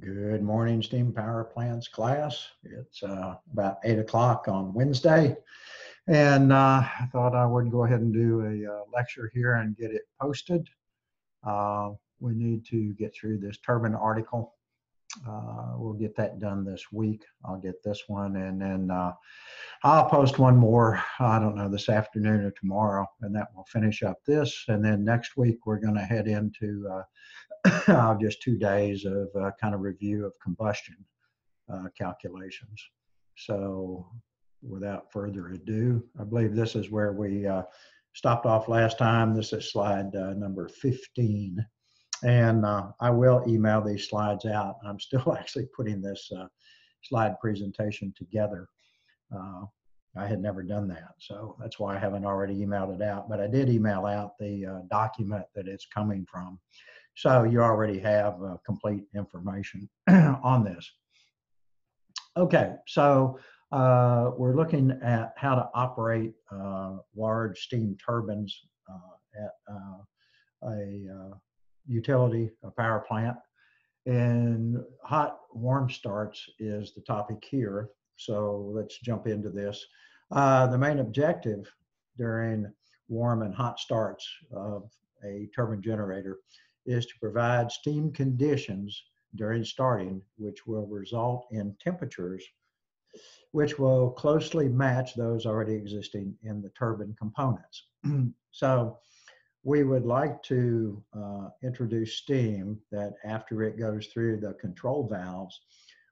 Good morning, steam power plants class. It's uh, about eight o'clock on Wednesday. And uh, I thought I would go ahead and do a uh, lecture here and get it posted. Uh, we need to get through this turbine article. Uh, we'll get that done this week. I'll get this one and then uh, I'll post one more, I don't know, this afternoon or tomorrow, and that will finish up this. And then next week, we're going to head into just two days of uh, kind of review of combustion uh, calculations. So without further ado, I believe this is where we uh, stopped off last time. This is slide uh, number 15. And uh, I will email these slides out. I'm still actually putting this slide presentation together. Uh, I had never done that, so that's why I haven't already emailed it out. But I did email out the uh, document that it's coming from. So you already have uh, complete information on this. Okay, so uh, we're looking at how to operate uh, large steam turbines uh, at a utility, a power plant. And hot warm starts is the topic here. So let's jump into this. Uh, the main objective during warm and hot starts of a turbine generator is to provide steam conditions during starting, which will result in temperatures which will closely match those already existing in the turbine components. so we would like to uh, introduce steam that after it goes through the control valves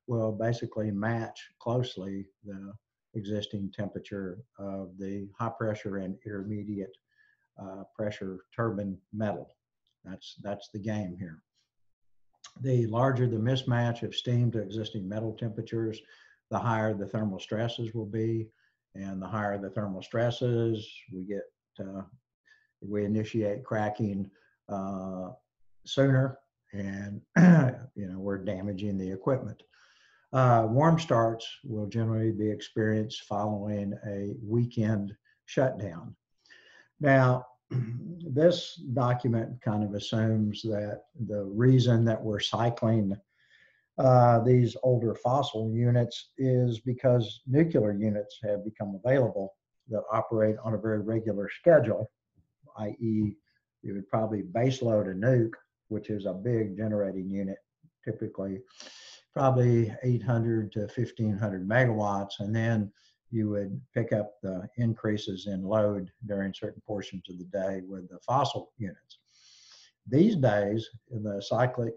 will basically match closely the existing temperature of the high pressure and intermediate uh, pressure turbine metal. That's, that's the game here. The larger the mismatch of steam to existing metal temperatures, the higher the thermal stresses will be. And the higher the thermal stresses, we get, uh, we initiate cracking uh, sooner and, you know, we're damaging the equipment. Uh, warm starts will generally be experienced following a weekend shutdown. Now, this document kind of assumes that the reason that we're cycling uh, these older fossil units is because nuclear units have become available that operate on a very regular schedule, i.e., you would probably baseload a nuke, which is a big generating unit, typically probably 800 to 1500 megawatts, and then you would pick up the increases in load during certain portions of the day with the fossil units. These days, the cyclic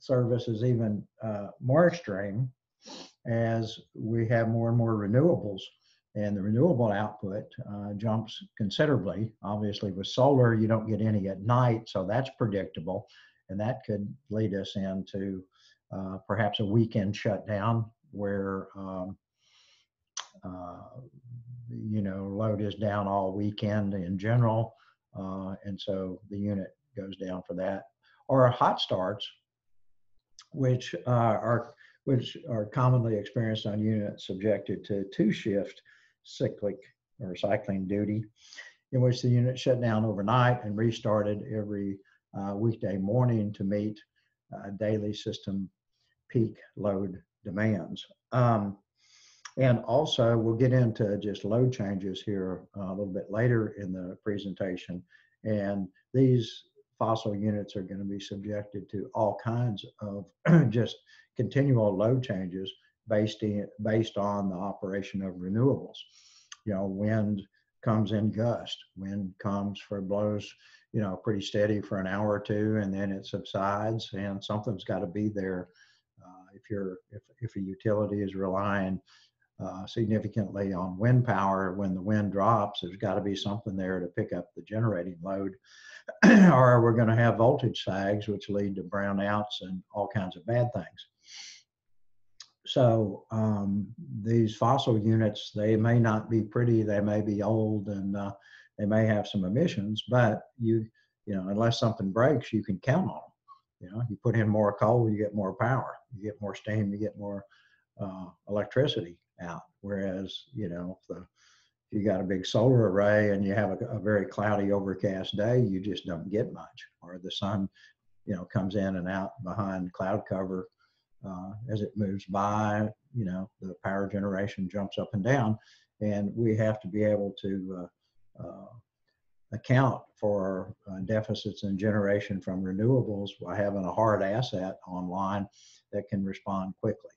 service is even uh, more extreme as we have more and more renewables and the renewable output uh, jumps considerably. Obviously, with solar, you don't get any at night, so that's predictable, and that could lead us into uh, perhaps a weekend shutdown where um, you know load is down all weekend in general, uh, and so the unit goes down for that. Or hot starts, which uh, are which are commonly experienced on units subjected to two shift cyclic or cycling duty, in which the unit shut down overnight and restarted every uh, weekday morning to meet uh, daily system peak load demands. Um, and also, we'll get into just load changes here uh, a little bit later in the presentation. And these fossil units are going to be subjected to all kinds of just continual load changes based, in, based on the operation of renewables. You know, wind comes in gust, wind comes for blows, you know, pretty steady for an hour or two, and then it subsides, and something's got to be there if you're if, if a utility is relying uh, significantly on wind power. When the wind drops there's got to be something there to pick up the generating load. Or we're going to have voltage sags which lead to brownouts and all kinds of bad things. So um, these fossil units they may not be pretty they may be old and uh, they may have some emissions but you you know unless something breaks you can count on them you know, you put in more coal, you get more power. You get more steam, you get more uh, electricity out. Whereas, you know, if, the, if you got a big solar array and you have a, a, very cloudy, overcast day, you just don't get much. Or the sun, you know, comes in and out behind cloud cover uh, as it moves by, you know, the power generation jumps up and down, and we have to be able to uh, uh, account for uh, deficits in generation from renewables by having a hard asset online that can respond quickly.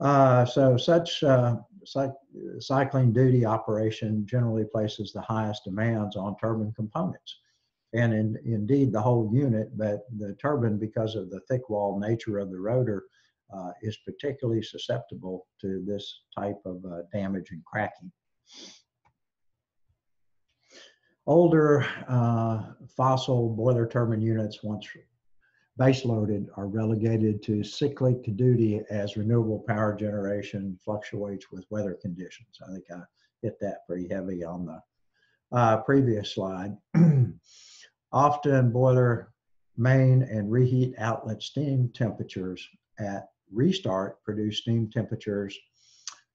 Uh, so such uh, cycling duty operation generally places the highest demands on turbine components and in, indeed the whole unit, but the turbine, because of the thick wall nature of the rotor, uh, is particularly susceptible to this type of uh, damage and cracking. Older uh, fossil boiler turbine units, once base loaded, are relegated to cyclic duty as renewable power generation fluctuates with weather conditions. I think I hit that pretty heavy on the uh, previous slide. Often boiler main and reheat outlet steam temperatures at restart produce steam temperatures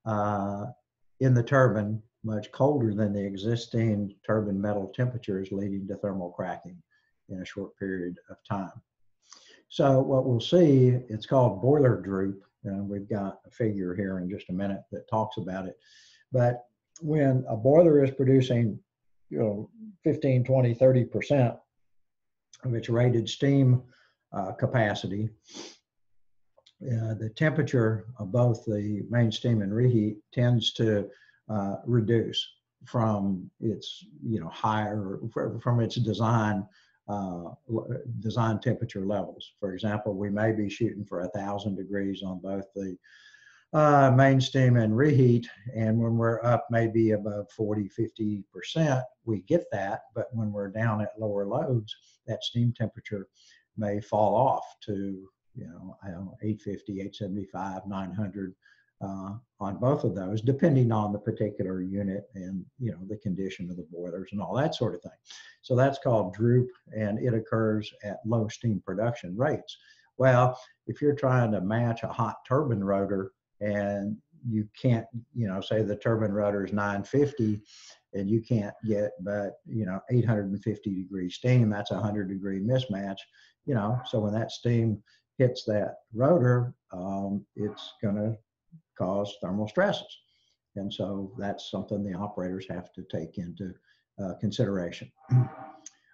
uh, in the turbine much colder than the existing turbine metal temperatures leading to thermal cracking in a short period of time. So what we'll see, it's called boiler droop, and we've got a figure here in just a minute that talks about it. But when a boiler is producing, you know, 15, 20, 30% of its rated steam uh, capacity, uh, the temperature of both the main steam and reheat tends to uh, reduce from its you know higher from its design uh, design temperature levels. For example, we may be shooting for a thousand degrees on both the uh, main steam and reheat. And when we're up maybe above 40, 50%, we get that. But when we're down at lower loads, that steam temperature may fall off to, you know, I don't know, 850, 875, 900 uh, on both of those, depending on the particular unit and, you know, the condition of the boilers and all that sort of thing. So that's called droop and it occurs at low steam production rates. Well, if you're trying to match a hot turbine rotor and you can't, you know, say the turbine rotor is 950 and you can't get but, you know, 850 degree steam, that's a 100 degree mismatch, you know, so when that steam hits that rotor, um, it's going to cause thermal stresses. And so that's something the operators have to take into uh, consideration.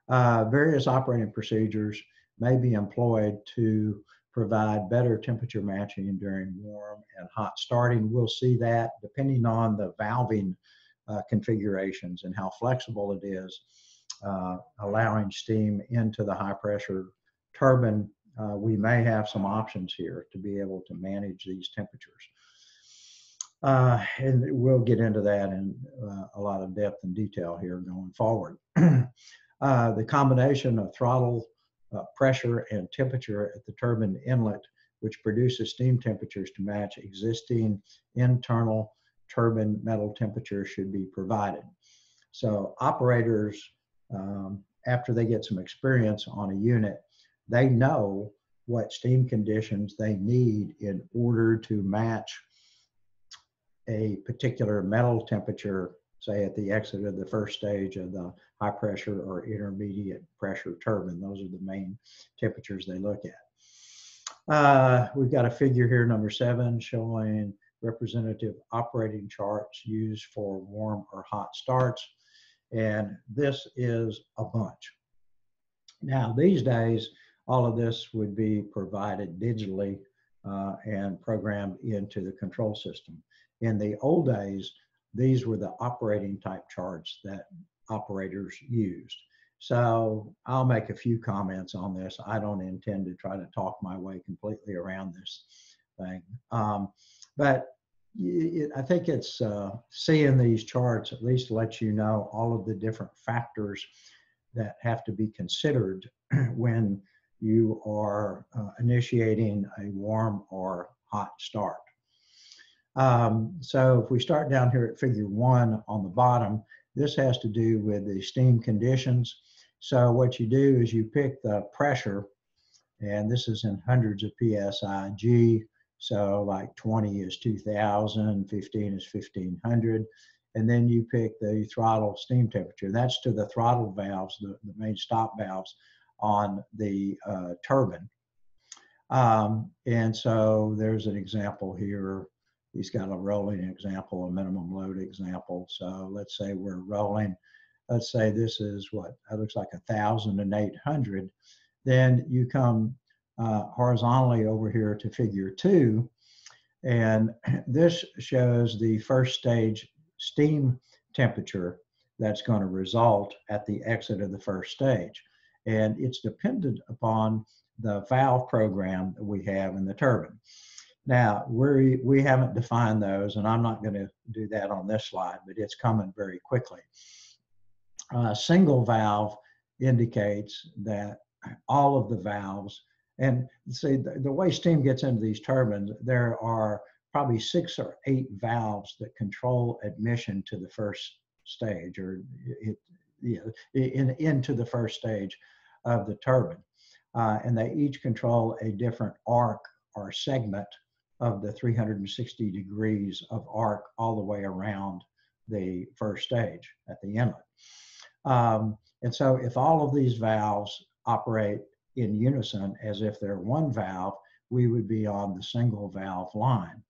Uh, various operating procedures may be employed to provide better temperature matching during warm and hot starting. We'll see that depending on the valving uh, configurations and how flexible it is, uh, allowing steam into the high pressure turbine. Uh, we may have some options here to be able to manage these temperatures. Uh, and we'll get into that in uh, a lot of depth and detail here going forward. Uh, the combination of throttle uh, pressure and temperature at the turbine inlet, which produces steam temperatures to match existing internal turbine metal temperature should be provided. So operators, um, after they get some experience on a unit, they know what steam conditions they need in order to match a particular metal temperature say at the exit of the first stage of the high pressure or intermediate pressure turbine. Those are the main temperatures they look at. Uh, we've got a figure here, number seven, showing representative operating charts used for warm or hot starts. And this is a bunch. Now, these days, all of this would be provided digitally uh, and programmed into the control system. In the old days, these were the operating type charts that operators used. So I'll make a few comments on this. I don't intend to try to talk my way completely around this thing. Um, but it, I think it's uh, seeing these charts at least lets you know all of the different factors that have to be considered when you are uh, initiating a warm or hot start. Um, so if we start down here at figure one on the bottom, this has to do with the steam conditions. So what you do is you pick the pressure, and this is in hundreds of psi G. So like 20 is 2000, 15 is 1500. And then you pick the throttle steam temperature. That's to the throttle valves, the, the main stop valves on the uh, turbine. Um, and so there's an example here. He's got a rolling example, a minimum load example. So let's say we're rolling, let's say this is what, that looks like a thousand and eight hundred. Then you come uh, horizontally over here to figure two. And this shows the first stage steam temperature that's going to result at the exit of the first stage. And it's dependent upon the valve program that we have in the turbine. Now, we, we haven't defined those, and I'm not going to do that on this slide, but it's coming very quickly. Uh, single valve indicates that all of the valves, and see, the, the way steam gets into these turbines, there are probably six or eight valves that control admission to the first stage or it, in, into the first stage of the turbine. Uh, and they each control a different arc or segment of the 360 degrees of arc all the way around the first stage at the inlet. Um, and so if all of these valves operate in unison as if they're one valve, we would be on the single valve line.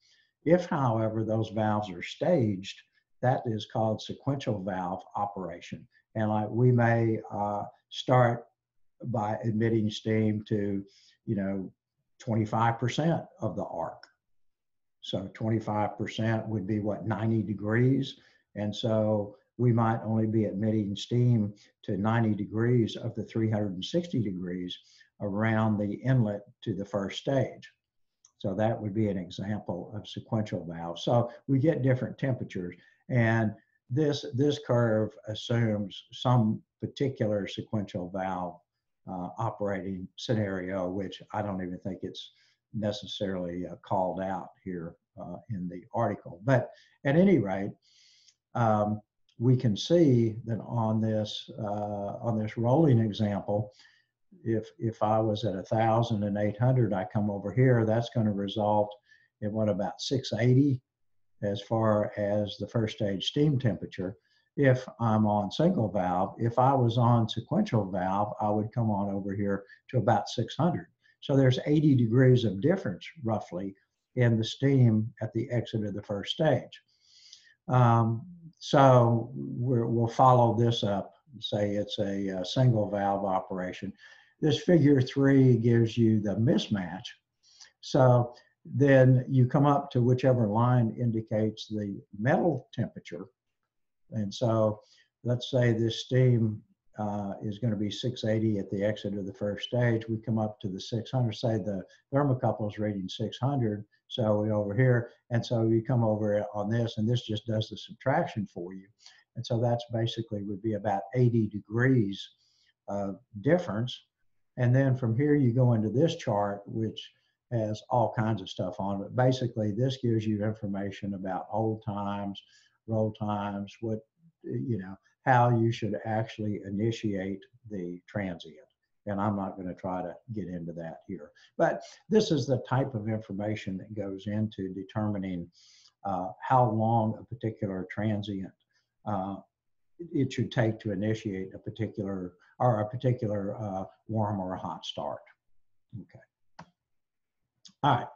If, however, those valves are staged, that is called sequential valve operation. And like we may uh, start by admitting steam to, you know, 25% of the arc. So 25% would be what, 90 degrees? And so we might only be admitting steam to 90 degrees of the 360 degrees around the inlet to the first stage. So that would be an example of sequential valve. So we get different temperatures and this, this curve assumes some particular sequential valve uh, operating scenario, which I don't even think it's necessarily uh, called out here uh, in the article. But at any rate, um, we can see that on this uh, on this rolling example, if if I was at a thousand and eight hundred, I come over here, that's going to result in what about 680 as far as the first stage steam temperature if I'm on single valve. If I was on sequential valve, I would come on over here to about 600. So there's 80 degrees of difference roughly in the steam at the exit of the first stage. Um, so we will follow this up, and say it's a, a single valve operation. This figure three gives you the mismatch. So then you come up to whichever line indicates the metal temperature and so let's say this steam uh, is going to be 680 at the exit of the first stage. We come up to the 600, say the thermocouple is reading 600. So we over here, and so you come over on this, and this just does the subtraction for you. And so that's basically would be about 80 degrees of difference. And then from here, you go into this chart, which has all kinds of stuff on it. Basically, this gives you information about old times, roll times, what, you know, how you should actually initiate the transient. And I'm not going to try to get into that here. But this is the type of information that goes into determining uh, how long a particular transient uh, it should take to initiate a particular or a particular uh, warm or a hot start. Okay. All right,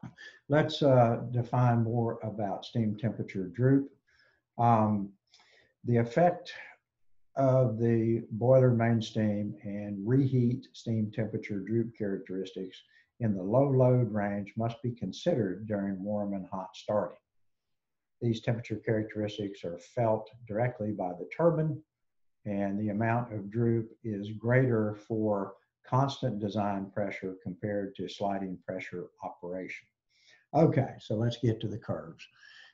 let's uh, define more about steam temperature droop. Um, the effect of the boiler main steam and reheat steam temperature droop characteristics in the low load range must be considered during warm and hot starting. These temperature characteristics are felt directly by the turbine and the amount of droop is greater for constant design pressure compared to sliding pressure operation. Okay, so let's get to the curves.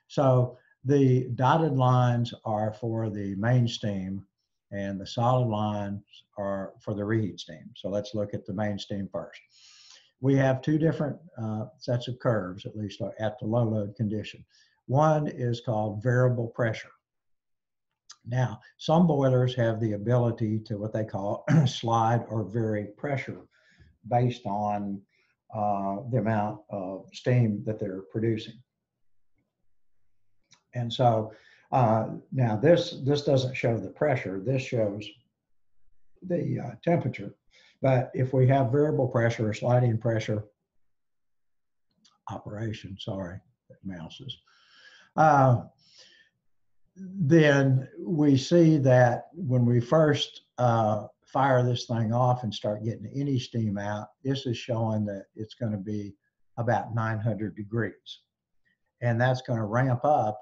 So the dotted lines are for the main steam and the solid lines are for the reheat steam. So let's look at the main steam first. We have two different uh, sets of curves, at least at the low load condition. One is called variable pressure. Now, some boilers have the ability to what they call slide or vary pressure based on uh, the amount of steam that they're producing. And so uh, now this, this doesn't show the pressure, this shows the uh, temperature. But if we have variable pressure or sliding pressure, operation. Sorry, mouses. Uh, then we see that when we first uh, fire this thing off and start getting any steam out, this is showing that it's going to be about 900 degrees. And that's going to ramp up.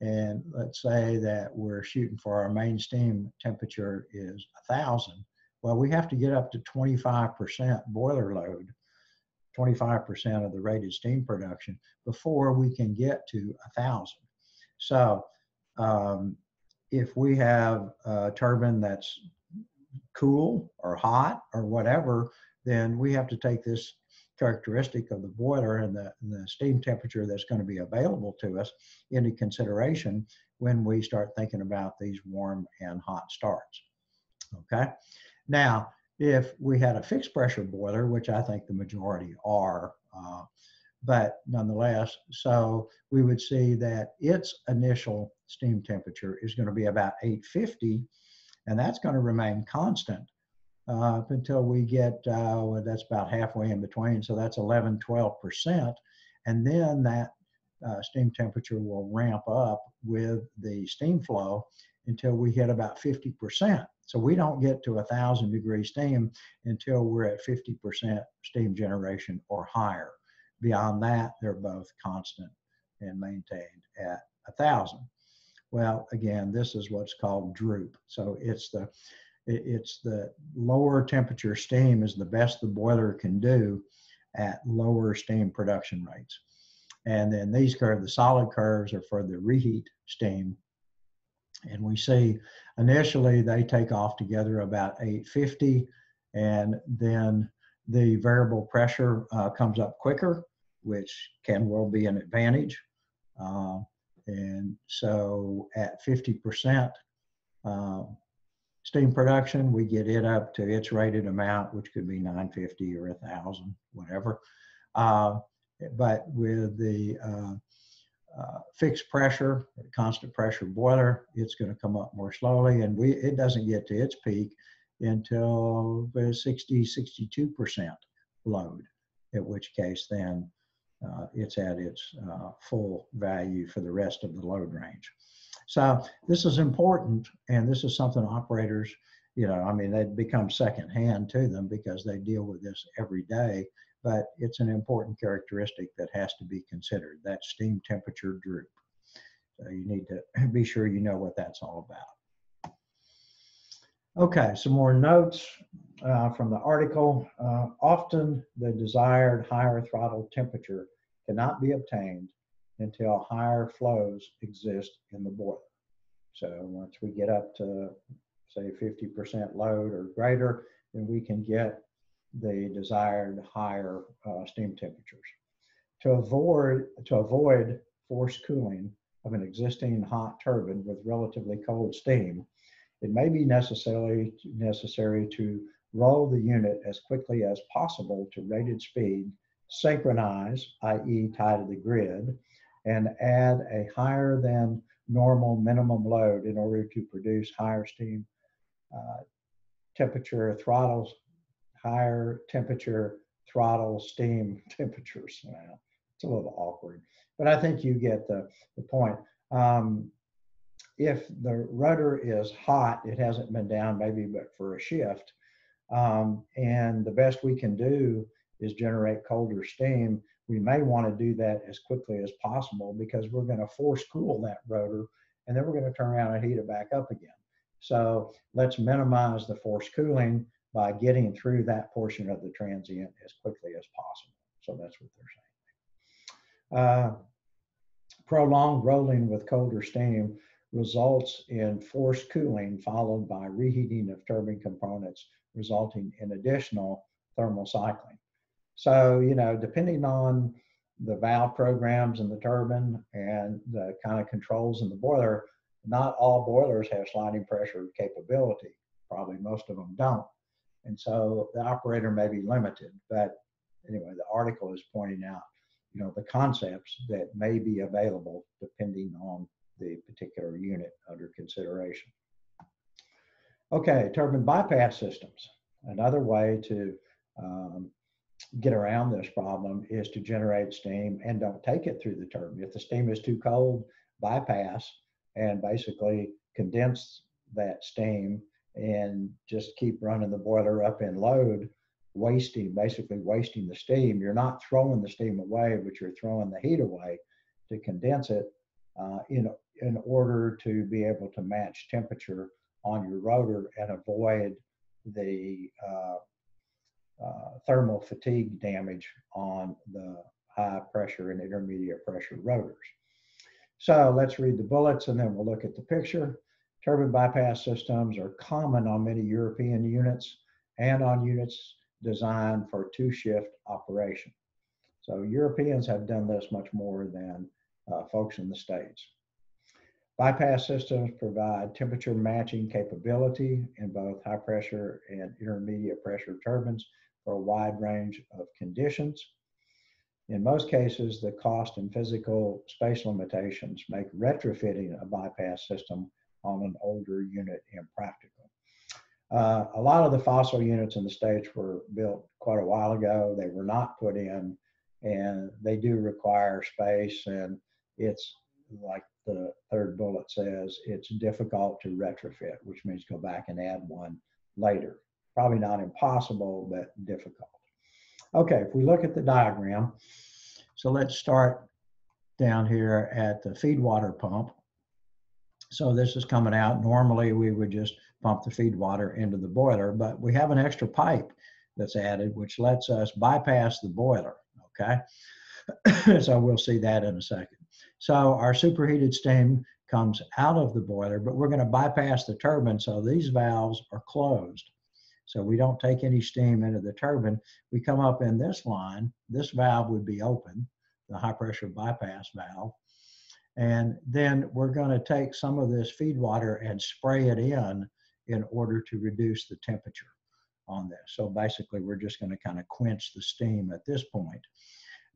And let's say that we're shooting for our main steam temperature is 1,000. Well, we have to get up to 25% boiler load, 25% of the rated steam production before we can get to 1,000. So um, if we have a turbine that's cool or hot or whatever, then we have to take this characteristic of the boiler and the, and the steam temperature that's going to be available to us into consideration when we start thinking about these warm and hot starts. Okay. Now, if we had a fixed pressure boiler, which I think the majority are, uh, but nonetheless, so we would see that its initial steam temperature is going to be about 850, and that's going to remain constant uh, up until we get, uh, well, that's about halfway in between, so that's 11, 12%. And then that uh, steam temperature will ramp up with the steam flow until we hit about 50%. So we don't get to a thousand degree steam until we're at 50% steam generation or higher. Beyond that, they're both constant and maintained at a thousand. Well, again, this is what's called droop. So it's the it's the lower temperature steam is the best the boiler can do at lower steam production rates. And then these curves, the solid curves are for the reheat steam. And we see initially they take off together about 850 and then the variable pressure uh, comes up quicker, which can well be an advantage. Uh, and so at 50% uh, steam production, we get it up to its rated amount, which could be 950 or 1,000, whatever. Uh, but with the uh, uh, fixed pressure, constant pressure boiler, it's going to come up more slowly, and we it doesn't get to its peak until 60, 62% load, at which case then uh, it's at its uh, full value for the rest of the load range. So this is important, and this is something operators, you know, I mean, they become secondhand to them because they deal with this every day, but it's an important characteristic that has to be considered, that steam temperature droop. So you need to be sure you know what that's all about. Okay, some more notes uh, from the article. Uh, often the desired higher throttle temperature cannot be obtained until higher flows exist in the boiler. So once we get up to say 50% load or greater, then we can get the desired higher uh, steam temperatures. To avoid, to avoid forced cooling of an existing hot turbine with relatively cold steam, it may be necessary, necessary to roll the unit as quickly as possible to rated speed, synchronize, i.e. tie to the grid, and add a higher than normal minimum load in order to produce higher steam uh, temperature throttles, higher temperature throttle steam temperatures. Well, it's a little awkward, but I think you get the, the point. Um, if the rotor is hot, it hasn't been down maybe but for a shift, um, and the best we can do is generate colder steam we may want to do that as quickly as possible because we're going to force cool that rotor and then we're going to turn around and heat it back up again. So let's minimize the forced cooling by getting through that portion of the transient as quickly as possible. So that's what they're saying. Uh, prolonged rolling with colder steam results in forced cooling followed by reheating of turbine components resulting in additional thermal cycling. So, you know, depending on the valve programs and the turbine and the kind of controls in the boiler, not all boilers have sliding pressure capability. Probably most of them don't. And so the operator may be limited. But anyway, the article is pointing out, you know, the concepts that may be available depending on the particular unit under consideration. Okay, turbine bypass systems. Another way to um, get around this problem is to generate steam and don't take it through the turbine. If the steam is too cold, bypass and basically condense that steam and just keep running the boiler up in load, wasting, basically wasting the steam. You're not throwing the steam away, but you're throwing the heat away to condense it uh, in, in order to be able to match temperature on your rotor and avoid the uh, thermal fatigue damage on the high pressure and intermediate pressure rotors. So let's read the bullets and then we'll look at the picture. Turbine bypass systems are common on many European units and on units designed for two shift operation. So Europeans have done this much more than uh, folks in the States. Bypass systems provide temperature matching capability in both high pressure and intermediate pressure turbines for a wide range of conditions. In most cases, the cost and physical space limitations make retrofitting a bypass system on an older unit impractical. Uh, a lot of the fossil units in the States were built quite a while ago. They were not put in, and they do require space, and it's like the third bullet says, it's difficult to retrofit, which means go back and add one later. Probably not impossible, but difficult. Okay, if we look at the diagram, so let's start down here at the feed water pump. So this is coming out. Normally we would just pump the feed water into the boiler, but we have an extra pipe that's added, which lets us bypass the boiler, okay? so we'll see that in a second. So our superheated steam comes out of the boiler, but we're gonna bypass the turbine, so these valves are closed. So we don't take any steam into the turbine. We come up in this line, this valve would be open, the high pressure bypass valve. And then we're gonna take some of this feed water and spray it in in order to reduce the temperature on this. So basically we're just gonna kind of quench the steam at this point.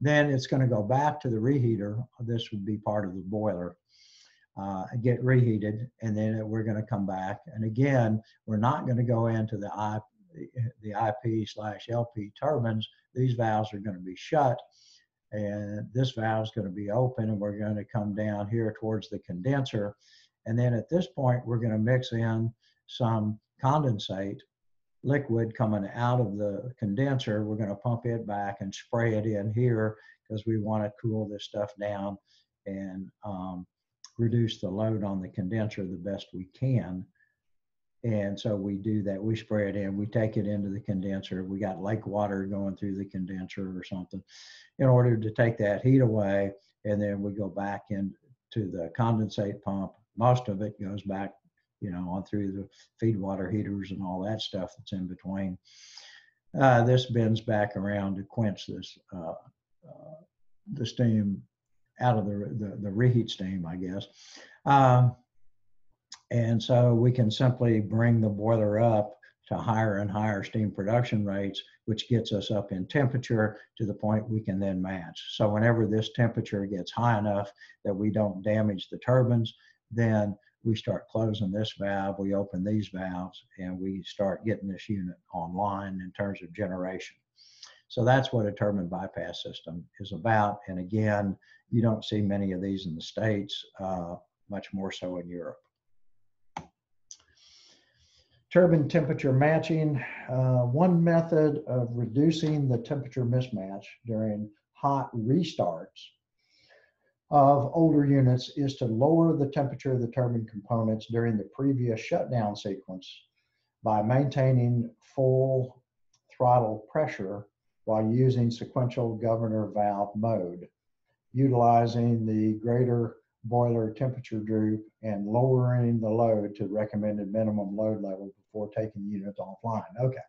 Then it's gonna go back to the reheater. This would be part of the boiler. Uh, get reheated, and then we're going to come back. And again, we're not going to go into the I, the IP slash LP turbines. These valves are going to be shut, and this valve is going to be open, and we're going to come down here towards the condenser. And then at this point, we're going to mix in some condensate liquid coming out of the condenser. We're going to pump it back and spray it in here because we want to cool this stuff down and um, reduce the load on the condenser the best we can. And so we do that. We spray it in. We take it into the condenser. We got lake water going through the condenser or something in order to take that heat away. And then we go back into the condensate pump. Most of it goes back, you know, on through the feed water heaters and all that stuff that's in between. Uh, this bends back around to quench this uh, uh, the steam out of the, the, the reheat steam, I guess. Um, and so we can simply bring the boiler up to higher and higher steam production rates, which gets us up in temperature to the point we can then match. So whenever this temperature gets high enough that we don't damage the turbines, then we start closing this valve, we open these valves, and we start getting this unit online in terms of generation. So that's what a turbine bypass system is about. And again, you don't see many of these in the States, uh, much more so in Europe. Turbine temperature matching. Uh, one method of reducing the temperature mismatch during hot restarts of older units is to lower the temperature of the turbine components during the previous shutdown sequence by maintaining full throttle pressure while using sequential governor valve mode, utilizing the greater boiler temperature droop and lowering the load to recommended minimum load level before taking the unit offline. Okay,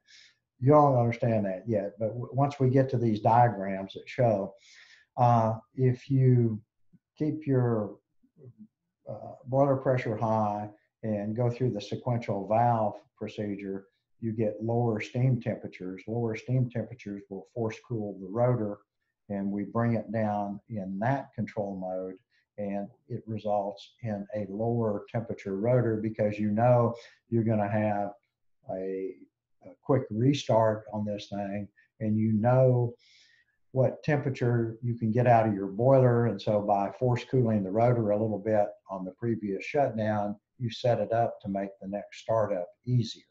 you don't understand that yet, but once we get to these diagrams that show, uh, if you keep your uh, boiler pressure high and go through the sequential valve procedure, you get lower steam temperatures. Lower steam temperatures will force cool the rotor and we bring it down in that control mode and it results in a lower temperature rotor because you know you're going to have a, a, quick restart on this thing and you know what temperature you can get out of your boiler. And so by force cooling the rotor a little bit on the previous shutdown, you set it up to make the next startup easier.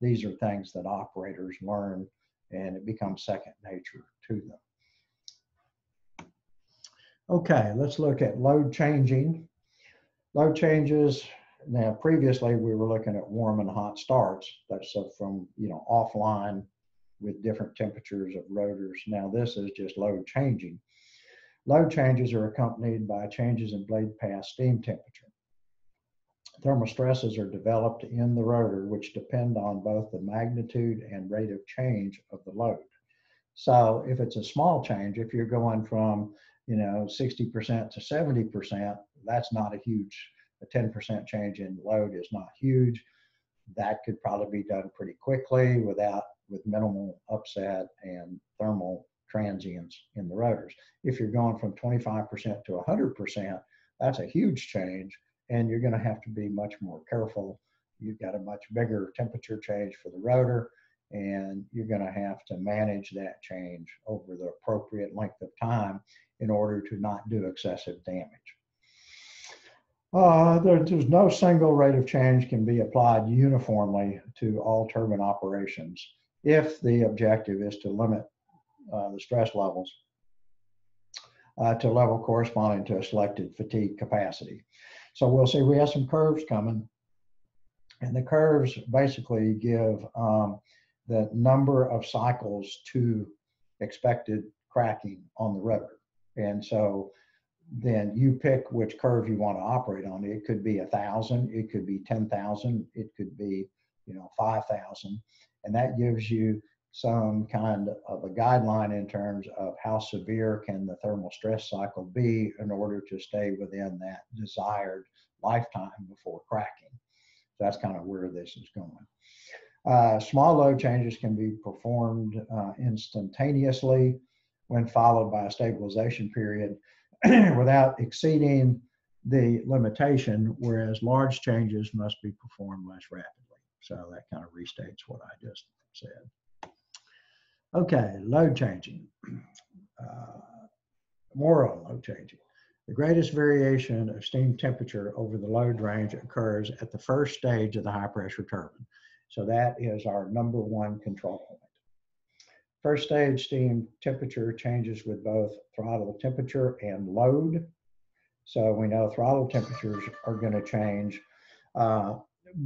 These are things that operators learn and it becomes second nature to them. Okay, let's look at load changing. Load changes, now previously we were looking at warm and hot starts. That's from, you know, offline with different temperatures of rotors. Now this is just load changing. Load changes are accompanied by changes in blade pass steam temperature. Thermal stresses are developed in the rotor, which depend on both the magnitude and rate of change of the load. So if it's a small change, if you're going from, you know, 60% to 70%, that's not a huge, a 10% change in load is not huge. That could probably be done pretty quickly without with minimal upset and thermal transients in the rotors. If you're going from 25% to 100%, that's a huge change, and you're going to have to be much more careful. You've got a much bigger temperature change for the rotor, and you're going to have to manage that change over the appropriate length of time in order to not do excessive damage. Uh, there, there's no single rate of change can be applied uniformly to all turbine operations if the objective is to limit uh, the stress levels uh, to a level corresponding to a selected fatigue capacity. So we'll see, we have some curves coming and the curves basically give um, the number of cycles to expected cracking on the rotor. And so then you pick which curve you want to operate on. It could be a thousand, it could be 10,000, it could be, you know, 5,000 and that gives you some kind of a guideline in terms of how severe can the thermal stress cycle be in order to stay within that desired lifetime before cracking. So that's kind of where this is going. Uh, small load changes can be performed uh, instantaneously when followed by a stabilization period without exceeding the limitation, whereas large changes must be performed less rapidly. So that kind of restates what I just said. Okay, load changing. Uh, more on load changing. The greatest variation of steam temperature over the load range occurs at the first stage of the high pressure turbine. So that is our number one control point. First stage steam temperature changes with both throttle temperature and load. So we know throttle temperatures are going to change uh,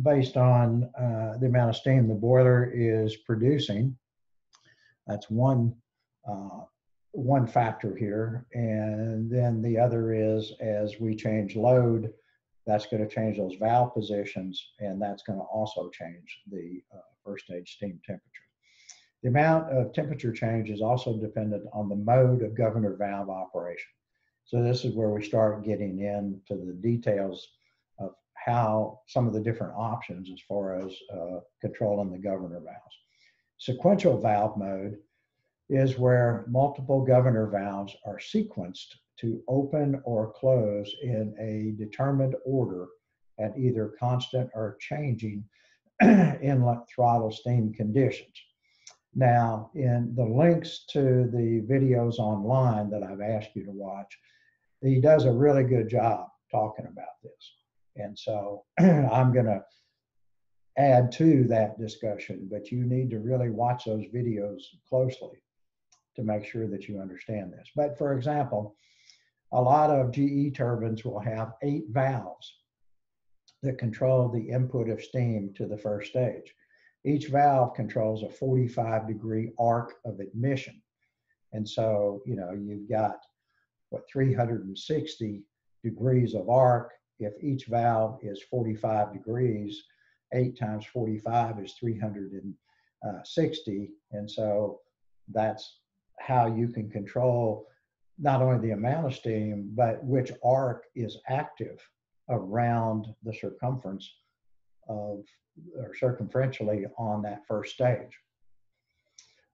based on uh, the amount of steam the boiler is producing. That's one uh, one factor here, and then the other is as we change load, that's going to change those valve positions, and that's going to also change the uh, first stage steam temperature. The amount of temperature change is also dependent on the mode of governor valve operation. So this is where we start getting into the details of how some of the different options as far as uh, controlling the governor valves. Sequential valve mode is where multiple governor valves are sequenced to open or close in a determined order at either constant or changing inlet throttle steam conditions. Now, in the links to the videos online that I've asked you to watch, he does a really good job talking about this. And so I'm going to add to that discussion, but you need to really watch those videos closely to make sure that you understand this. But for example, a lot of GE turbines will have eight valves that control the input of steam to the first stage. Each valve controls a 45 degree arc of admission. And so, you know, you've got what 360 degrees of arc if each valve is 45 degrees, 8 times 45 is 360. And so that's how you can control not only the amount of steam, but which arc is active around the circumference of, or circumferentially on that first stage.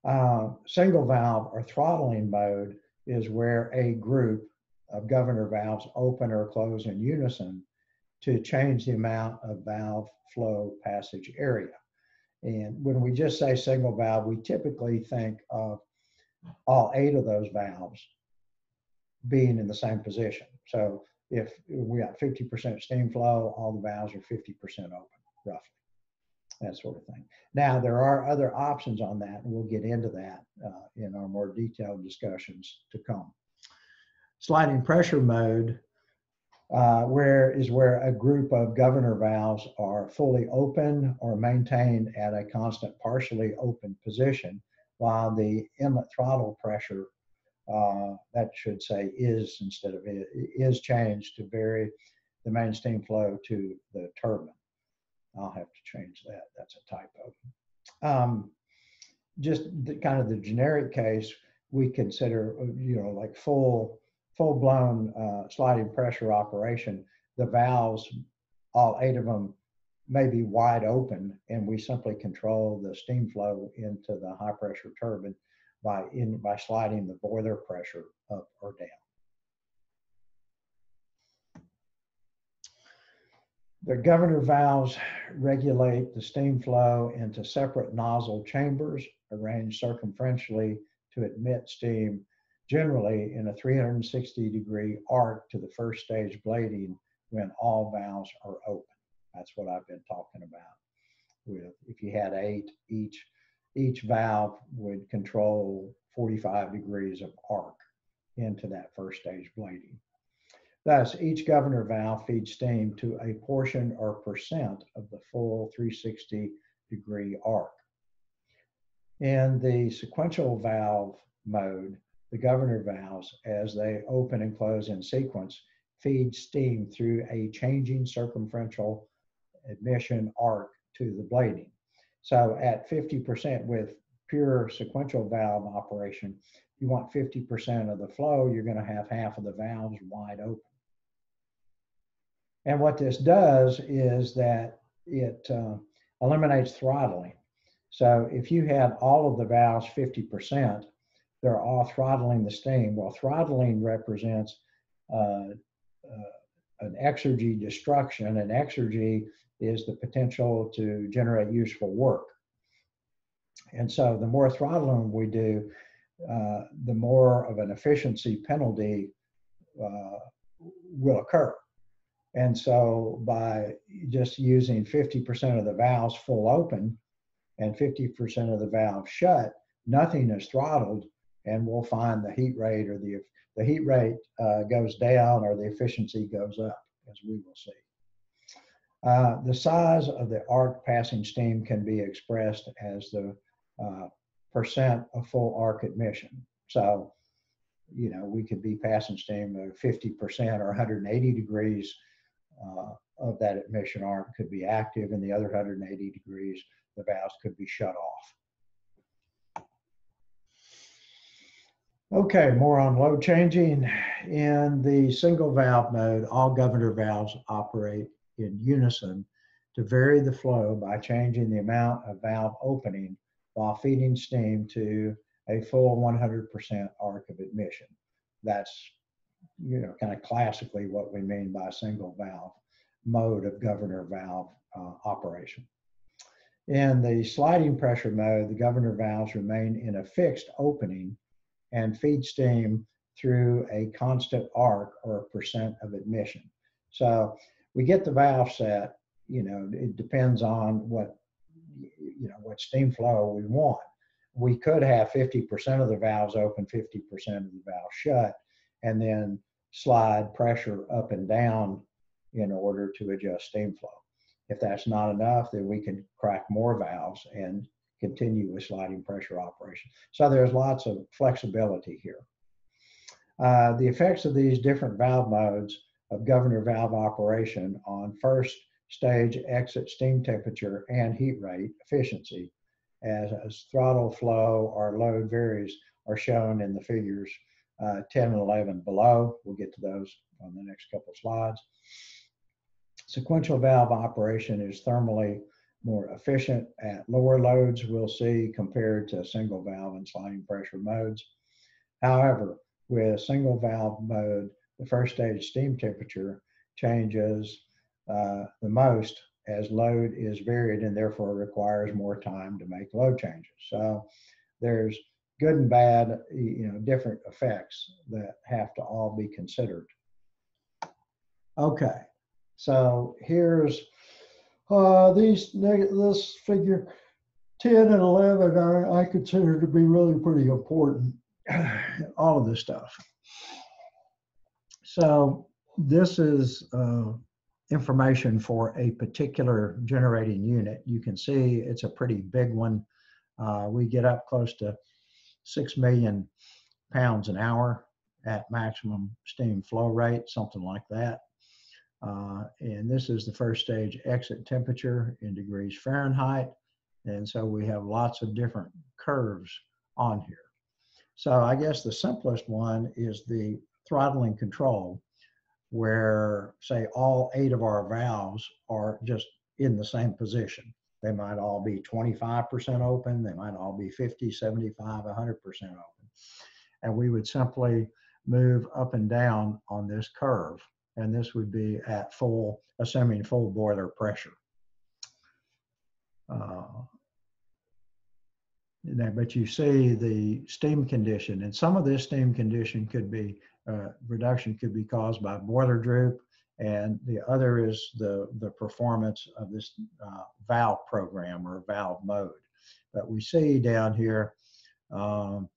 Uh, single valve or throttling mode is where a group of governor valves open or close in unison to change the amount of valve flow passage area. And when we just say single valve, we typically think of all eight of those valves being in the same position. So if we got 50% steam flow, all the valves are 50% open, roughly. That sort of thing. Now, there are other options on that, and we'll get into that uh, in our more detailed discussions to come. Sliding pressure mode uh, where is where a group of governor valves are fully open or maintained at a constant partially open position, while the inlet throttle pressure, uh, that should say is instead of is changed to vary the main steam flow to the turbine. I'll have to change that. That's a typo. Um, just the, kind of the generic case, we consider, you know, like full full-blown uh, sliding pressure operation, the valves, all eight of them may be wide open and we simply control the steam flow into the high pressure turbine by, in, by sliding the boiler pressure up or down. The governor valves regulate the steam flow into separate nozzle chambers arranged circumferentially to admit steam generally in a 360 degree arc to the first stage blading when all valves are open. That's what I've been talking about with if you had eight, each, each valve would control 45 degrees of arc into that first stage blading. Thus, each governor valve feeds steam to a portion or percent of the full 360 degree arc. In the sequential valve mode, the governor valves, as they open and close in sequence, feed steam through a changing circumferential admission arc to the blading. So at 50% with pure sequential valve operation, you want 50% of the flow, you're going to have half of the valves wide open. And what this does is that it uh, eliminates throttling. So if you had all of the valves 50%, they're all throttling the steam. Well, throttling represents uh, uh, an exergy destruction, and exergy is the potential to generate useful work. And so the more throttling we do, uh, the more of an efficiency penalty uh, will occur. And so by just using 50% of the valves full open and 50% of the valves shut, nothing is throttled and we'll find the heat rate or the the heat rate uh, goes down or the efficiency goes up, as we will see. Uh, the size of the arc passing steam can be expressed as the uh, percent of full arc admission. So, you know, we could be passing steam at 50% or 180 degrees uh, of that admission arc could be active, and the other 180 degrees, the valves could be shut off. Okay, more on load changing. In the single valve mode, all governor valves operate in unison to vary the flow by changing the amount of valve opening while feeding steam to a full 100% arc of admission. That's, you know, kind of classically what we mean by single valve mode of governor valve uh, operation. In the sliding pressure mode, the governor valves remain in a fixed opening and feed steam through a constant arc or a percent of admission. So we get the valve set, you know, it depends on what, you know, what steam flow we want. We could have 50% of the valves open, 50% of the valves shut, and then slide pressure up and down in order to adjust steam flow. If that's not enough, then we can crack more valves and continue with sliding pressure operation. So there's lots of flexibility here. Uh, the effects of these different valve modes of governor valve operation on first stage exit steam temperature and heat rate efficiency as, as throttle flow or load varies are shown in the figures uh, 10 and 11 below. We'll get to those on the next couple slides. Sequential valve operation is thermally more efficient at lower loads, we'll see, compared to single valve and sliding pressure modes. However, with single valve mode, the first stage steam temperature changes uh, the most as load is varied and therefore requires more time to make load changes. So there's good and bad, you know, different effects that have to all be considered. Okay, so here's uh, these this figure 10 and 11 I, I consider to be really pretty important. all of this stuff. So this is uh, information for a particular generating unit. You can see it's a pretty big one. Uh, we get up close to 6 million pounds an hour at maximum steam flow rate, something like that. Uh, and this is the first stage exit temperature in degrees Fahrenheit. And so we have lots of different curves on here. So I guess the simplest one is the throttling control, where say all eight of our valves are just in the same position. They might all be 25% open, they might all be 50, 75, 100% open. And we would simply move up and down on this curve. And this would be at full, assuming full boiler pressure. Uh, but you see the steam condition, and some of this steam condition could be uh, reduction could be caused by boiler droop, and the other is the the performance of this uh, valve program or valve mode. But we see down here, um,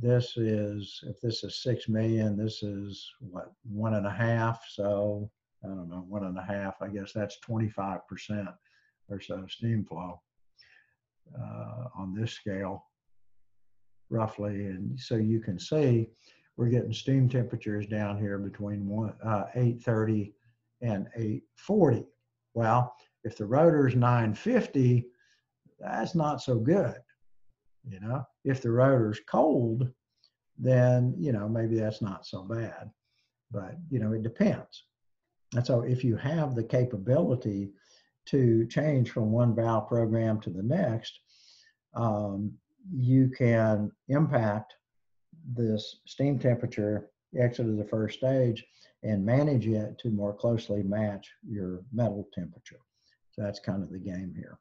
this is if this is six million, this is what one and a half. So I don't know, one and a half. I guess that's 25 percent or so steam flow uh, on this scale, roughly. And so you can see we're getting steam temperatures down here between one, uh, 830 and 840. Well, if the rotor's 950, that's not so good. You know, if the rotor's cold, then, you know, maybe that's not so bad. But, you know, it depends. And so if you have the capability to change from one valve program to the next, um, you can impact this steam temperature exit of the first stage and manage it to more closely match your metal temperature. So that's kind of the game here.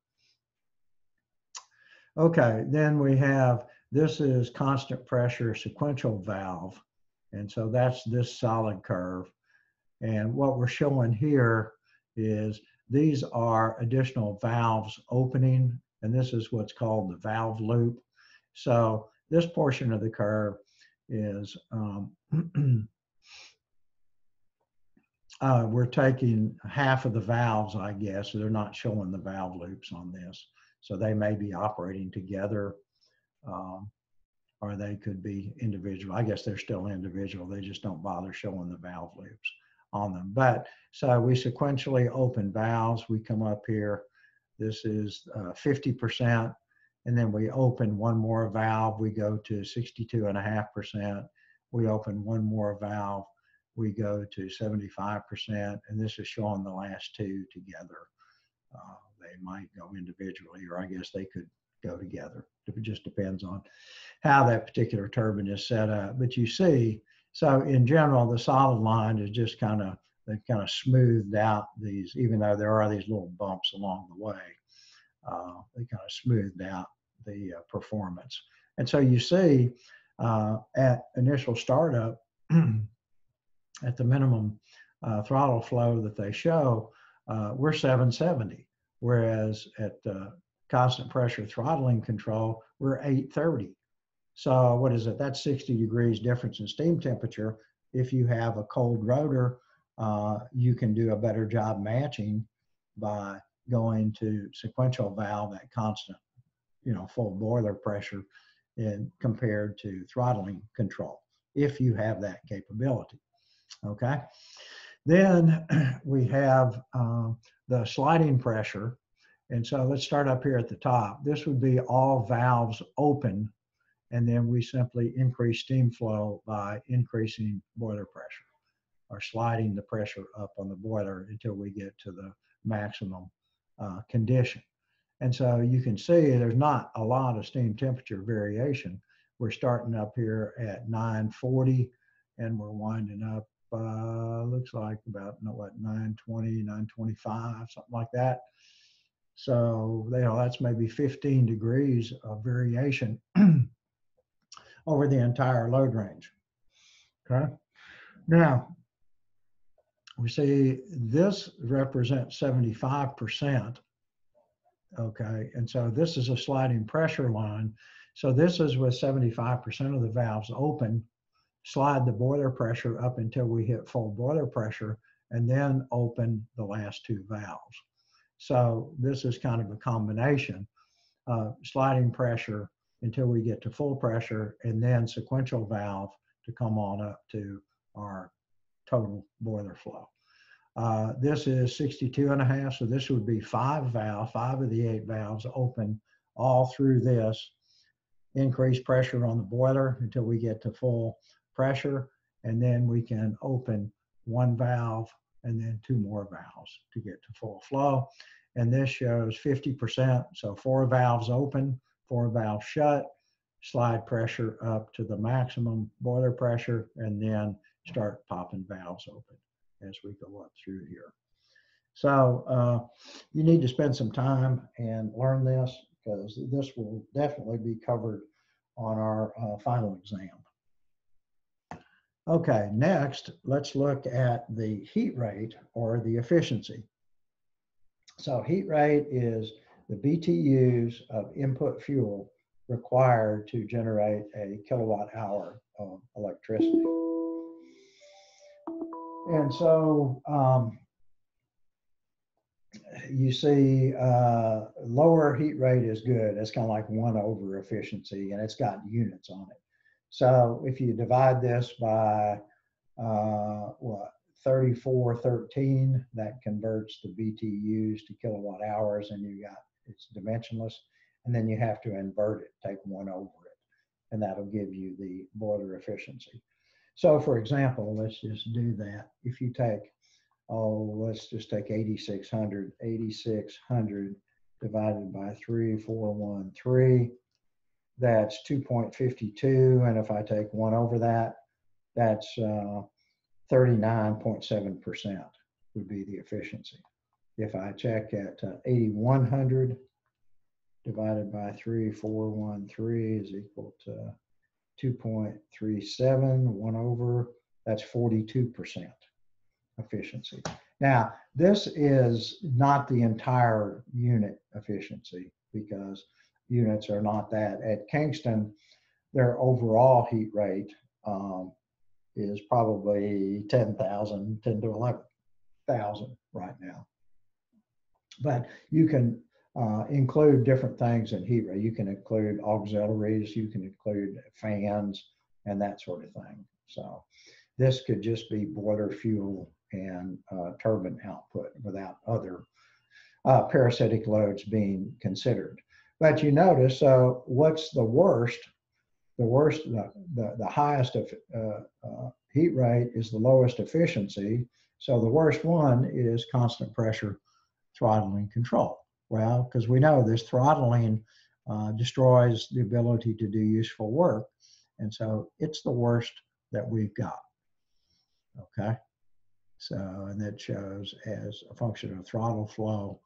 Okay, then we have, this is constant pressure sequential valve. And so that's this solid curve. And what we're showing here is these are additional valves opening, and this is what's called the valve loop. So this portion of the curve is um, uh, we're taking half of the valves, I guess. They're not showing the valve loops on this. So they may be operating together um, or they could be individual. I guess they're still individual. They just don't bother showing the valve loops on them. But so we sequentially open valves. We come up here. This is uh, 50%. And then we open one more valve. We go to 62.5%. We open one more valve. We go to 75%. And this is showing the last two together. Uh, they might go individually, or I guess they could go together. It just depends on how that particular turbine is set up. But you see, so in general, the solid line is just kind of, they've kind of smoothed out these, even though there are these little bumps along the way, uh, they kind of smoothed out the uh, performance. And so you see uh, at initial startup, at the minimum uh, throttle flow that they show, uh, we're 770, whereas at uh, constant pressure throttling control, we're 830. So what is it? That's 60 degrees difference in steam temperature. If you have a cold rotor, uh, you can do a better job matching by going to sequential valve at constant, you know, full boiler pressure and compared to throttling control, if you have that capability. Okay. Then we have uh, the sliding pressure. And so let's start up here at the top. This would be all valves open and then we simply increase steam flow by increasing boiler pressure or sliding the pressure up on the boiler until we get to the maximum uh, condition. And so you can see there's not a lot of steam temperature variation. We're starting up here at 940 and we're winding up uh, looks like about, no, what, 920, 925, something like that. So, you know, that's maybe 15 degrees of variation over the entire load range. Okay. Now, we see this represents 75%. Okay. And so this is a sliding pressure line. So this is with 75% of the valves open, slide the boiler pressure up until we hit full boiler pressure, and then open the last two valves. So this is kind of a combination, sliding pressure until we get to full pressure, and then sequential valve to come on up to our total boiler flow. Uh, this is 62 and a half, so this would be five valve, five of the eight valves open all through this. Increase pressure on the boiler until we get to full pressure, and then we can open one valve and then two more valves to get to full flow. And this shows 50%, so four valves open, four valves shut, slide pressure up to the maximum boiler pressure, and then start popping valves open as we go up through here. So uh, you need to spend some time and learn this because this will definitely be covered on our uh, final exam. Okay, next, let's look at the heat rate or the efficiency. So heat rate is the BTUs of input fuel required to generate a kilowatt hour of electricity. And so um, you see uh, lower heat rate is good. It's kind of like one over efficiency and it's got units on it. So if you divide this by uh, what 3413, that converts the BTUs to kilowatt hours and you got it's dimensionless. And then you have to invert it, take one over it, and that'll give you the boiler efficiency. So for example, let's just do that. If you take, oh, let's just take 8,600, 8,600 divided by 3413, that's 2.52. And if I take one over that, that's uh, 39.7% would be the efficiency. If I check at uh, 8100 divided by 3413 is equal to 2.37, one over, that's 42% efficiency. Now, this is not the entire unit efficiency because units are not that. At Kingston, their overall heat rate um, is probably 10,000, 10 to 11,000 right now. But you can uh, include different things in heat rate. You can include auxiliaries, you can include fans, and that sort of thing. So this could just be boiler fuel and uh, turbine output without other uh, parasitic loads being considered. But you notice, so uh, what's the worst? The worst, the, the, the highest of, uh, uh, heat rate is the lowest efficiency. So the worst one is constant pressure throttling control. Well, because we know this throttling uh, destroys the ability to do useful work. And so it's the worst that we've got. Okay. So, and that shows as a function of throttle flow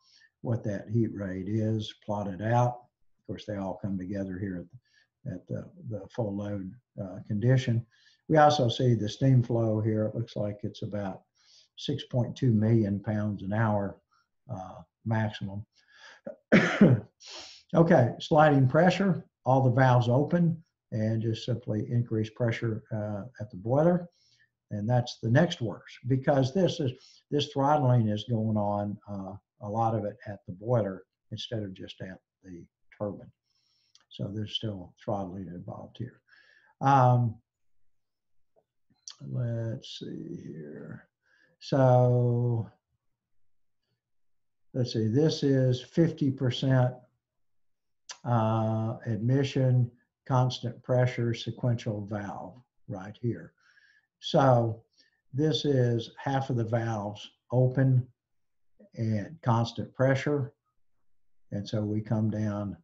what that heat rate is plotted out. Of course, they all come together here at the, at the, the full load uh, condition. We also see the steam flow here. It looks like it's about 6.2 million pounds an hour uh, maximum. okay, sliding pressure, all the valves open and just simply increase pressure uh, at the boiler. And that's the next worst because this is this throttling is going on uh, a lot of it at the boiler instead of just at the turbine. So there's still throttling involved here. Um, let's see here. So let's see, this is 50% uh, admission, constant pressure, sequential valve right here. So this is half of the valves open and constant pressure. And so we come down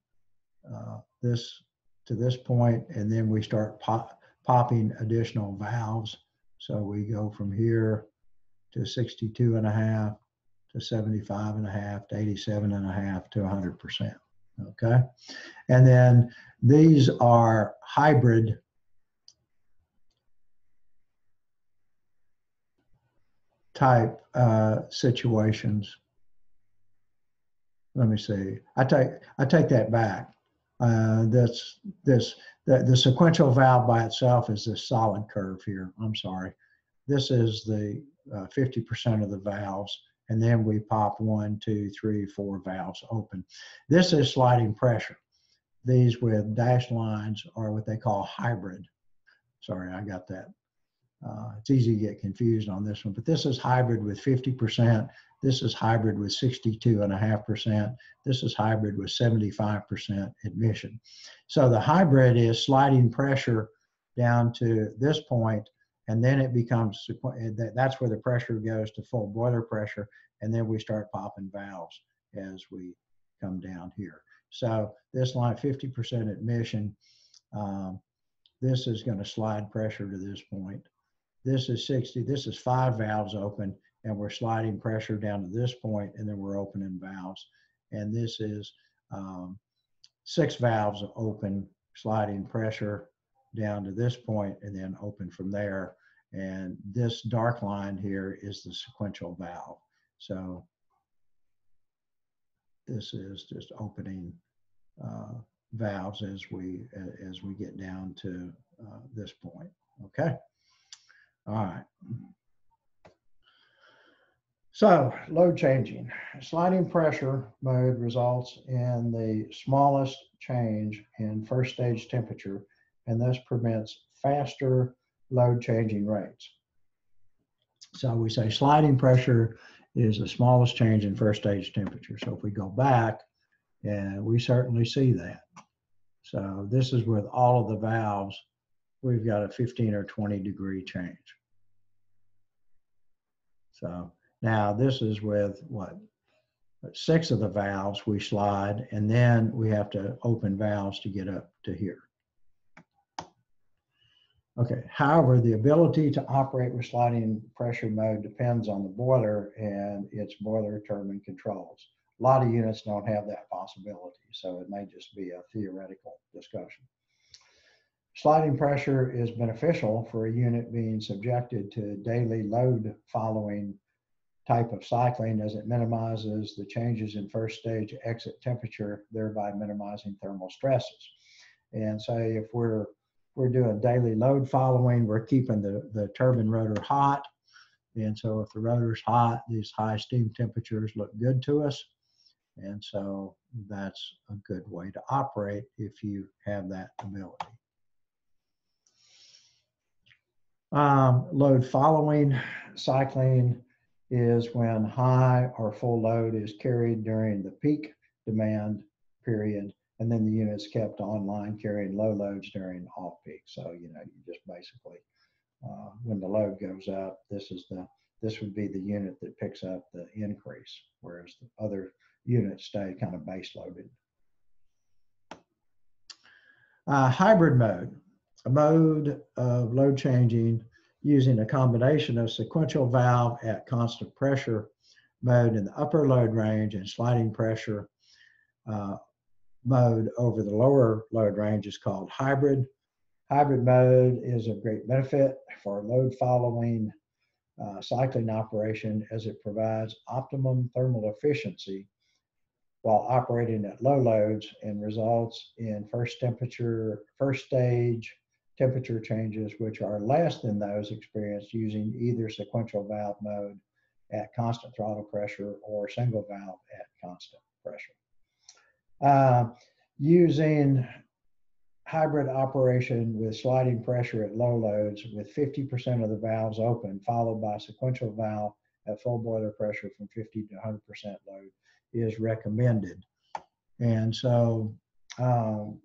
uh, this to this point, and then we start pop, popping additional valves So we go from here to 62 and a half to 75 and a half to 87 and a half to 100%. Okay. And then these are hybrid type uh, situations. Let me see. I take I take that back. Uh, this this the, the sequential valve by itself is this solid curve here. I'm sorry. This is the 50% uh, of the valves, and then we pop one, two, three, four valves open. This is sliding pressure. These with dashed lines are what they call hybrid. Sorry, I got that uh, it's easy to get confused on this one, but this is hybrid with 50%. This is hybrid with 62.5%. This is hybrid with 75% admission. So the hybrid is sliding pressure down to this point, and then it becomes, that's where the pressure goes to full boiler pressure, and then we start popping valves as we come down here. So this line, 50% admission, um, this is going to slide pressure to this point. This is 60, this is five valves open and we're sliding pressure down to this point and then we're opening valves. And this is um, six valves open, sliding pressure down to this point and then open from there. And this dark line here is the sequential valve. So this is just opening uh, valves as we as we get down to uh, this point. Okay. All right. So load changing. Sliding pressure mode results in the smallest change in first stage temperature and thus permits faster load changing rates. So we say sliding pressure is the smallest change in first stage temperature. So if we go back, yeah, we certainly see that. So this is with all of the valves we've got a 15 or 20 degree change. So now this is with what? Six of the valves we slide, and then we have to open valves to get up to here. Okay, however, the ability to operate with sliding pressure mode depends on the boiler and its boiler turbine controls. A lot of units don't have that possibility, so it may just be a theoretical discussion. Sliding pressure is beneficial for a unit being subjected to daily load following type of cycling as it minimizes the changes in first stage exit temperature, thereby minimizing thermal stresses. And say if we're we're doing daily load following, we're keeping the, the turbine rotor hot. And so if the rotor's hot, these high steam temperatures look good to us. And so that's a good way to operate if you have that ability. Um, load following cycling is when high or full load is carried during the peak demand period, and then the unit's kept online carrying low loads during off peak. So, you know, you just basically, uh, when the load goes up, this is the, this would be the unit that picks up the increase, whereas the other units stay kind of base loaded. Uh, hybrid mode mode of load changing using a combination of sequential valve at constant pressure mode in the upper load range and sliding pressure uh, mode over the lower load range is called hybrid. Hybrid mode is of great benefit for load following uh, cycling operation as it provides optimum thermal efficiency while operating at low loads and results in first temperature, first stage temperature changes which are less than those experienced using either sequential valve mode at constant throttle pressure or single valve at constant pressure. Uh, using hybrid operation with sliding pressure at low loads with 50% of the valves open, followed by sequential valve at full boiler pressure from 50 to 100% load is recommended. And so um,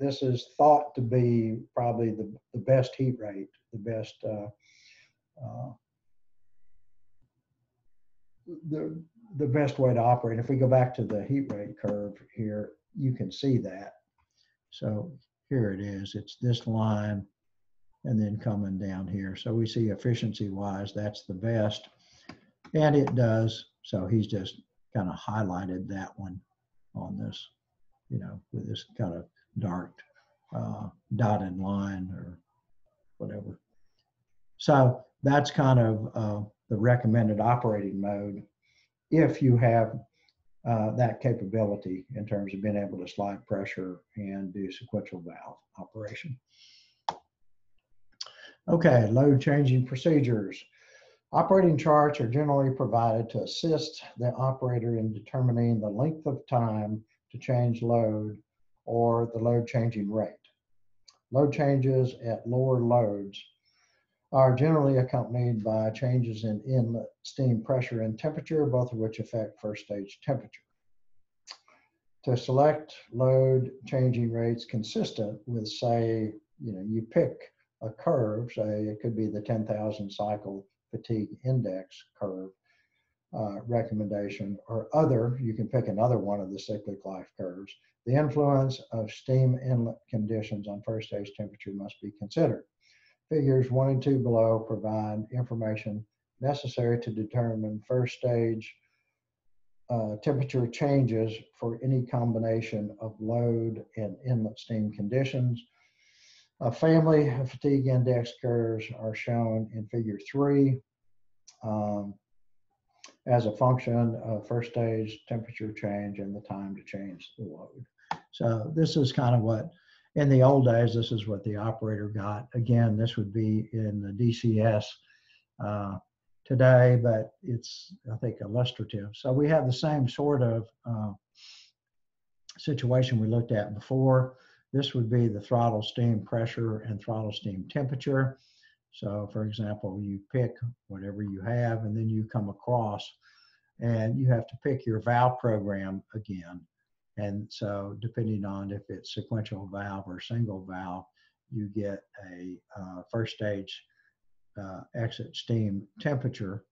this is thought to be probably the, the best heat rate, the best uh, uh, the the best way to operate. If we go back to the heat rate curve here, you can see that. So here it is. It's this line and then coming down here. So we see efficiency wise, that's the best. And it does. So he's just kind of highlighted that one on this, you know, with this kind of dark uh, dotted line or whatever. So that's kind of uh, the recommended operating mode if you have uh, that capability in terms of being able to slide pressure and do sequential valve operation. Okay, load changing procedures. Operating charts are generally provided to assist the operator in determining the length of time to change load or the load changing rate. Load changes at lower loads are generally accompanied by changes in inlet steam pressure and temperature, both of which affect first stage temperature. To select load changing rates consistent with, say, you know, you pick a curve, say it could be the 10,000 cycle fatigue index curve uh, recommendation or other, you can pick another one of the cyclic life curves. The influence of steam inlet conditions on first stage temperature must be considered. Figures one and two below provide information necessary to determine first stage uh, temperature changes for any combination of load and inlet steam conditions. A family of fatigue index curves are shown in figure three um, as a function of first stage temperature change and the time to change the load. So this is kind of what in the old days, this is what the operator got. Again, this would be in the DCS uh, today, but it's, I think, illustrative. So we have the same sort of uh, situation we looked at before. This would be the throttle steam pressure and throttle steam temperature. So for example, you pick whatever you have and then you come across and you have to pick your valve program again. And so, depending on if it's sequential valve or single valve, you get a uh, first stage uh, exit steam temperature.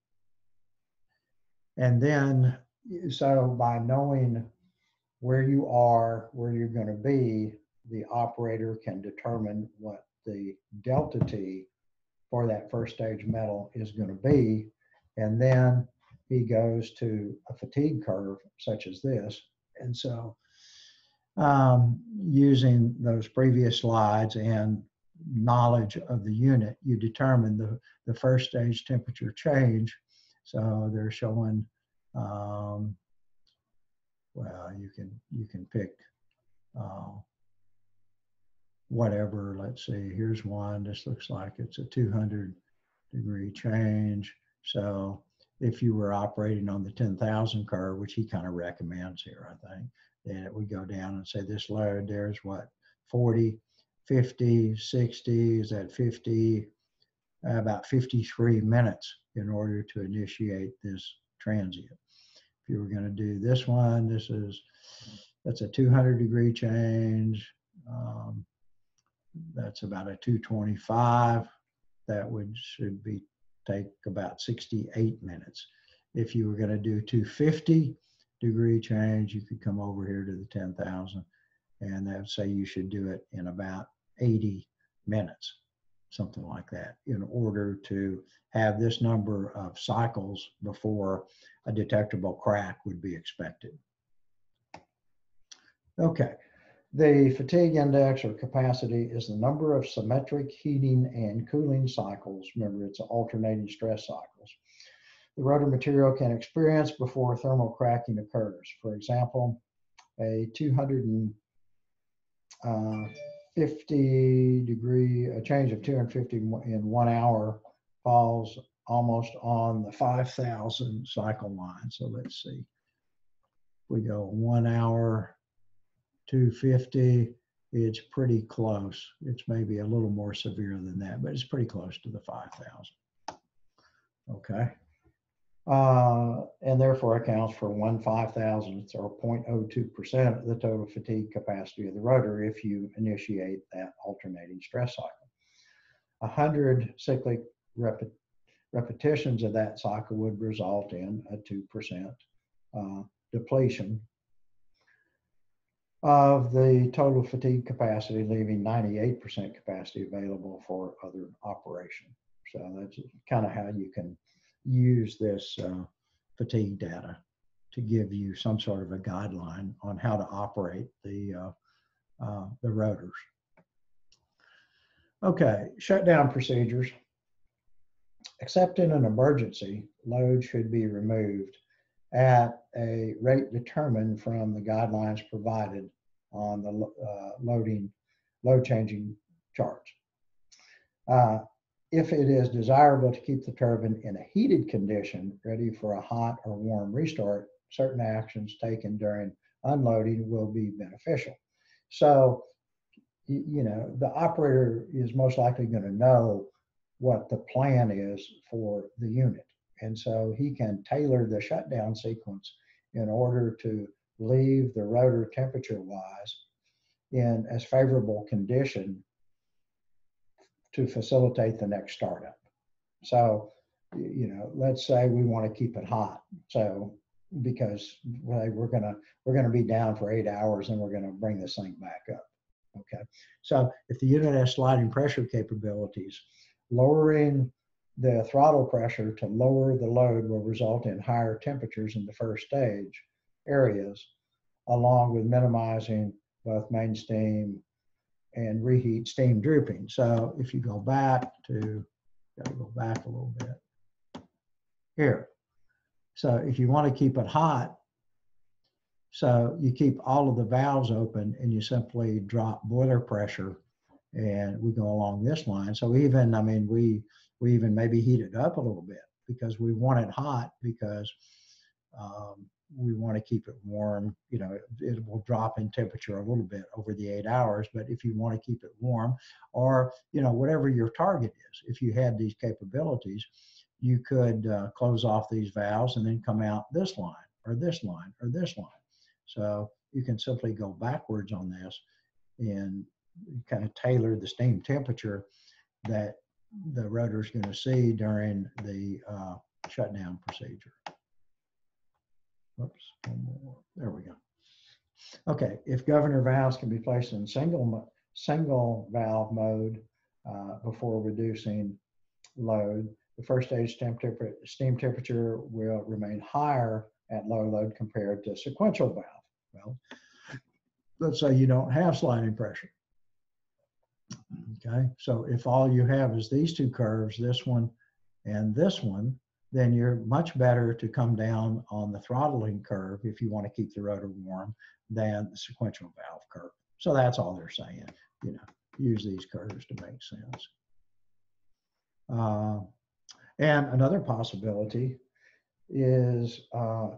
And then, so by knowing where you are, where you're going to be, the operator can determine what the delta T for that first stage metal is going to be. And then he goes to a fatigue curve such as this and so um, using those previous slides and knowledge of the unit, you determine the, the first stage temperature change. So they're showing, um, well, you can, you can pick uh, whatever, let's see, here's one, this looks like it's a 200 degree change. So if you were operating on the 10,000 curve, which he kind of recommends here, I think, then we go down and say this load there's what 40, 50, 60 is that 50, about 53 minutes in order to initiate this transient. If you were going to do this one, this is that's a 200 degree change. Um, that's about a 225. That would should be take about 68 minutes. If you were going to do 250 degree change, you could come over here to the 10,000 and that would say you should do it in about 80 minutes, something like that, in order to have this number of cycles before a detectable crack would be expected. Okay, the fatigue index or capacity is the number of symmetric heating and cooling cycles. Remember, it's alternating stress cycles. The rotor material can experience before thermal cracking occurs. For example, a 250 uh, degree, a change of 250 in one hour falls almost on the 5,000 cycle line. So let's see. We go one hour 250, it's pretty close. It's maybe a little more severe than that, but it's pretty close to the 5,000. Okay. Uh, and therefore accounts for one five thousandths or 0.02% of the total fatigue capacity of the rotor if you initiate that alternating stress cycle. 100 cyclic rep repetitions of that cycle would result in a 2% uh, depletion of the total fatigue capacity, leaving 98% capacity available for other operation. So that's kind of how you can use this uh, fatigue data to give you some sort of a guideline on how to operate the, uh, uh, the rotors. Okay, shutdown procedures. Except in an emergency, load should be removed at a rate determined from the guidelines provided on the uh, loading, load changing charts. Uh, if it is desirable to keep the turbine in a heated condition, ready for a hot or warm restart, certain actions taken during unloading will be beneficial. So, you know, the operator is most likely going to know what the plan is for the unit. And so he can tailor the shutdown sequence in order to leave the rotor temperature wise in as favorable condition to facilitate the next startup. So, you know, let's say we want to keep it hot. So, because we're gonna we're gonna be down for eight hours and we're gonna bring this thing back up. Okay. So if the unit has sliding pressure capabilities, lowering the throttle pressure to lower the load will result in higher temperatures in the first stage areas, along with minimizing both main steam and reheat steam drooping. So if you go back to, gotta go back a little bit. Here. So if you want to keep it hot, so you keep all of the valves open and you simply drop boiler pressure and we go along this line. So even, I mean, we, we even maybe heat it up a little bit because we want it hot because um, we want to keep it warm. You know, it, it, will drop in temperature a little bit over the eight hours, but if you want to keep it warm or, you know, whatever your target is, if you had these capabilities, you could uh, close off these valves and then come out this line or this line or this line. So you can simply go backwards on this and kind of tailor the steam temperature that the rotor is going to see during the uh, shutdown procedure. Whoops, one more. There we go. Okay, if governor valves can be placed in single single valve mode uh, before reducing load, the first stage temp steam temperature will remain higher at low load compared to sequential valve. Well, let's say you don't have sliding pressure. Okay, so if all you have is these two curves, this one and this one, then you're much better to come down on the throttling curve if you want to keep the rotor warm than the sequential valve curve. So that's all they're saying, you know, use these curves to make sense. Uh, and another possibility is uh,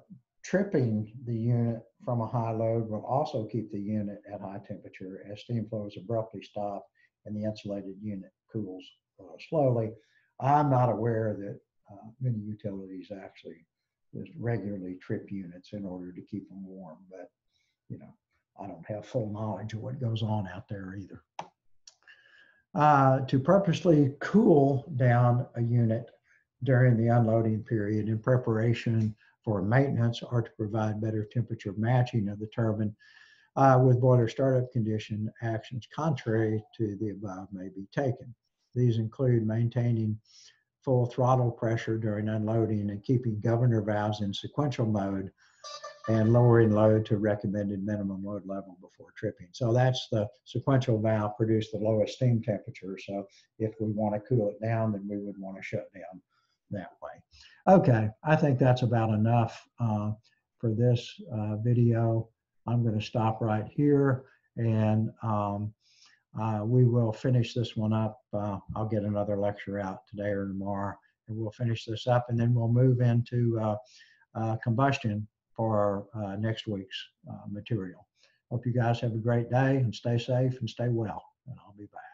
tripping the unit from a high load will also keep the unit at high temperature as steam flows abruptly stop and the insulated unit cools uh, slowly. I'm not aware that uh, many utilities actually just regularly trip units in order to keep them warm, but you know, I don't have full knowledge of what goes on out there either. Uh, to purposely cool down a unit during the unloading period in preparation for maintenance or to provide better temperature matching of the turbine uh, with boiler startup condition actions contrary to the above may be taken. These include maintaining full throttle pressure during unloading and keeping governor valves in sequential mode and lowering load to recommended minimum load level before tripping. So that's the sequential valve produce the lowest steam temperature. So if we want to cool it down, then we would want to shut down that way. Okay, I think that's about enough uh, for this uh, video. I'm going to stop right here and um, uh, we will finish this one up. Uh, I'll get another lecture out today or tomorrow and we'll finish this up and then we'll move into uh, uh, combustion for next week's material. Hope you guys have a great day and stay safe and stay well and I'll be back.